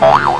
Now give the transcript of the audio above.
Wow.